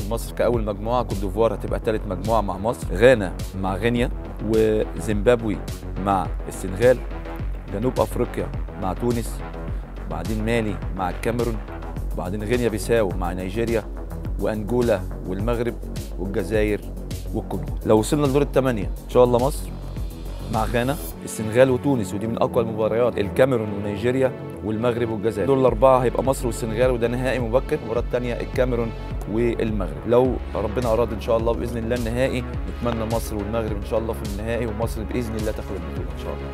اعتقد مصر كأول مجموعة كوت ديفوار هتبقى ثالث مجموعة مع مصر. غانا مع غينيا وزيمبابوي مع السنغال جنوب أفريقيا مع تونس بعدين مالي مع الكاميرون بعدين غينيا بيساو مع نيجيريا وأنجولا والمغرب والجزائر والكونغو لو وصلنا لدور الثمانيه إن شاء الله مصر مع غانا السنغال وتونس ودي من أقوى المباريات الكاميرون ونيجيريا والمغرب والجزائر. دول الأربعة هيبقى مصر والسنغال وده نهائي مبكر المباراه الثانية الكاميرون والمغرب. لو ربنا أراد إن شاء الله بإذن الله النهائي نتمنى مصر والمغرب إن شاء الله في النهائي ومصر بإذن الله تاخد البطولة إن شاء الله.